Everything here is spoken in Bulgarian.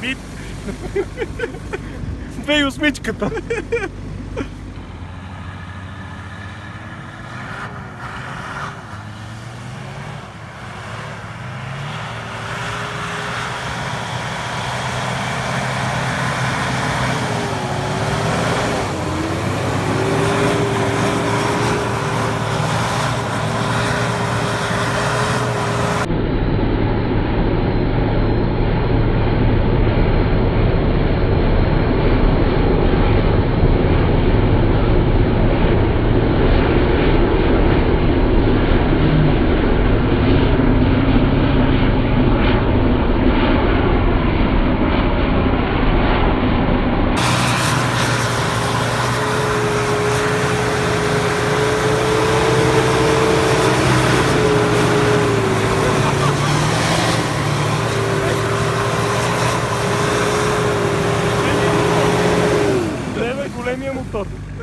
Вид! Бей усмичката! мотор.